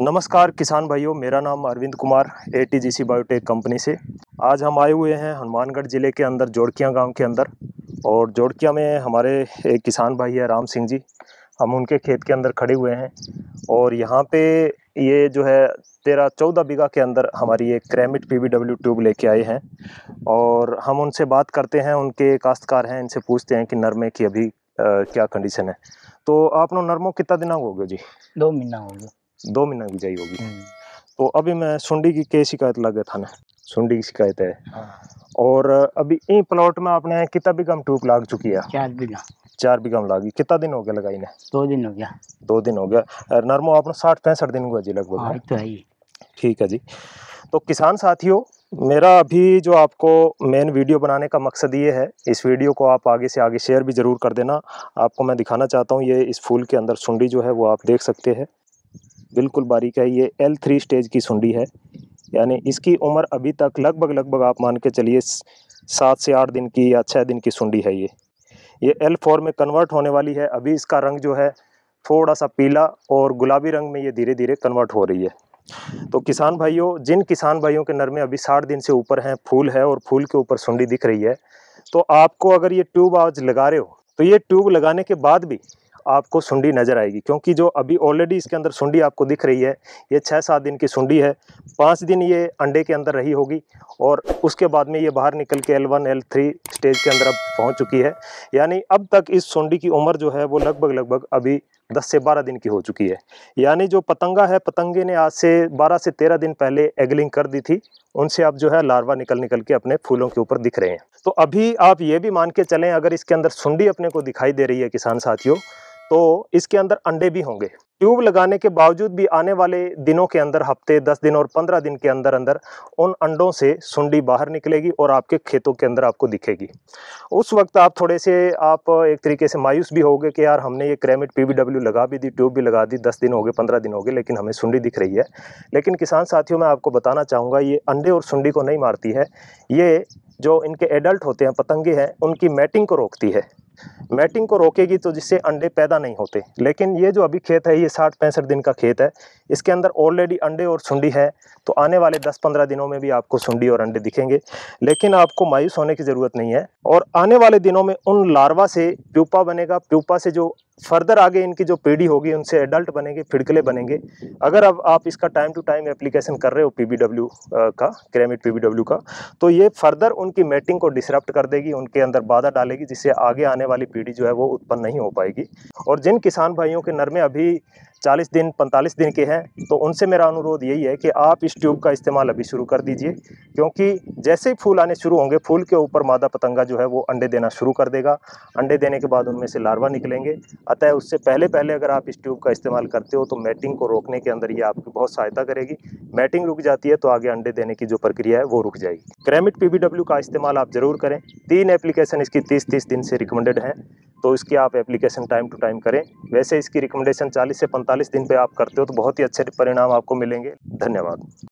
नमस्कार किसान भाइयों मेरा नाम Arvind Kumar A T biotech company से। आज हम आए हुए हैं हनुमानगढ़ ज़िले के अंदर जोड़किया गाँव के अंदर। और जोड़किया में हमारे एक किसान भाई है राम सिंह जी। हम उनके खेत के अंदर खड़े हुए हैं। और यहाँ पे ये जो है तेरह चौदह बीघा के अंदर हमारी एक क्रेमिट पी वी डब्ल्यू ट्यूब लेके आए हैं। और हम उनसे बात करते हैं उनके काश्तकार हैं इनसे पूछते हैं कि नरमे की अभी आ, क्या कंडीशन है। तो आप नरमो कितना दिन हो गए जी? दो महीना हो गया। दो महीना की जाई होगी। तो अभी मैं सुंडी की क्या शिकायत लगे था ना सुंडी की शिकायत है। हाँ, और अभी इन प्लॉट में आपने कितना बीघा में ट्यूब लाग चुकी है? चार बीघा। चार बीघा में लागी। कितना दिन हो गया लगाई ने? दो दिन हो गया। दो दिन हो गया। नरमो आपने साठ पैंसठ दिन हुआ जी लगभग हाँ तो है ठीक है जी। तो किसान साथियों मेरा अभी जो आपको मेन वीडियो बनाने का मकसद ये है इस वीडियो को आप आगे से आगे शेयर भी ज़रूर कर देना। आपको मैं दिखाना चाहता हूँ ये इस फूल के अंदर सुंडी जो है वो आप देख सकते हैं। बिल्कुल बारीक है, ये एल थ्री स्टेज की सुंडी है। यानी इसकी उम्र अभी तक लगभग लगभग आप मान के चलिए सात से आठ दिन की या छः दिन की सुंडी है ये। ये एल फोर में कन्वर्ट होने वाली है। अभी इसका रंग जो है थोड़ा सा पीला और गुलाबी रंग में ये धीरे धीरे कन्वर्ट हो रही है। तो किसान भाइयों, जिन किसान भाइयों के नर में अभी साठ दिन से ऊपर हैं, फूल है और फूल के ऊपर सुंडी दिख रही है तो आपको अगर ये ट्यूब आज लगा रहे हो तो ये ट्यूब लगाने के बाद भी आपको सुंडी नज़र आएगी, क्योंकि जो अभी ऑलरेडी इसके अंदर सुंडी आपको दिख रही है, ये छः सात दिन की सुंडी है, पाँच दिन ये अंडे के अंदर रही होगी और उसके बाद में ये बाहर निकल के L one L three stage के अंदर अब पहुँच चुकी है। यानी अब तक इस सुंडी की उम्र जो है, वो लगभग लगभग अभी 10 से 12 दिन की हो चुकी है। यानी जो पतंगा है, पतंगे ने आज से 12 से 13 दिन पहले एगलिंग कर दी थी, उनसे अब जो है लार्वा निकल निकल के अपने फूलों के ऊपर दिख रहे हैं। तो अभी आप ये भी मान के चलें, अगर इसके अंदर सुंडी अपने को दिखाई दे रही है, किसान साथियों तो इसके अंदर अंडे भी होंगे। ट्यूब लगाने के बावजूद भी आने वाले दिनों के अंदर, हफ़्ते, दस दिन और पंद्रह दिन के अंदर अंदर, उन अंडों से सुंडी बाहर निकलेगी और आपके खेतों के अंदर आपको दिखेगी। उस वक्त आप थोड़े से, आप एक तरीके से मायूस भी होगे कि यार हमने ये क्रेमिट पीबीडब्ल्यू लगा भी दी, ट्यूब भी लगा दी, दस दिन हो गए, पंद्रह दिन हो गए, लेकिन हमें सुंडी दिख रही है। लेकिन किसान साथियों, मैं आपको बताना चाहूँगा, ये अंडे और सुंडी को नहीं मारती है। ये जो इनके एडल्ट होते हैं, पतंगे हैं, उनकी मैटिंग को रोकती है। मैटिंग को रोकेगी तो जिससे अंडे पैदा नहीं होते। लेकिन ये जो अभी खेत है, ये साठ पैंसठ दिन का खेत है, इसके अंदर ऑलरेडी अंडे और सुंडी है तो आने वाले दस पंद्रह दिनों में भी आपको सुंडी और अंडे दिखेंगे। लेकिन आपको मायूस होने की ज़रूरत नहीं है। और आने वाले दिनों में उन लार्वा से प्यूपा बनेगा, प्यूपा से जो फर्दर आगे इनकी जो पीढ़ी होगी, उनसे एडल्ट बनेंगे, फिड़कले बनेंगे। अगर अब आप इसका टाइम टू टाइम एप्लीकेशन कर रहे हो पीबीडब्ल्यू का क्रेमिट पीबीडब्ल्यू का तो ये फर्दर उनकी मेटिंग को डिसरप्ट कर देगी, उनके अंदर बाधा डालेगी, जिससे आगे आने वाली पीढ़ी जो है वो उत्पन्न नहीं हो पाएगी। और जिन किसान भाइयों के नर में अभी चालीस दिन, पैंतालीस दिन के हैं तो उनसे मेरा अनुरोध यही है कि आप इस ट्यूब का इस्तेमाल अभी शुरू कर दीजिए, क्योंकि जैसे ही फूल आने शुरू होंगे, फूल के ऊपर मादा पतंगा जो है वो अंडे देना शुरू कर देगा। अंडे देने के बाद उनमें से लार्वा निकलेंगे। अतः उससे पहले पहले अगर आप इस ट्यूब का इस्तेमाल करते हो तो मैटिंग को रोकने के अंदर ये आपकी बहुत सहायता करेगी। मैटिंग रुक जाती है तो आगे अंडे देने की जो प्रक्रिया है, वो रुक जाएगी। क्रेमिट पीबीडब्ल्यू का इस्तेमाल आप ज़रूर करें। तीन एप्लीकेशन इसकी तीस तीस दिन से रिकमेंडेड हैं। तो इसकी आप एप्लीकेशन टाइम टू टाइम करें। वैसे इसकी रिकमेंडेशन 40 से 45 दिन पे आप करते हो तो बहुत ही अच्छे परिणाम आपको मिलेंगे। धन्यवाद।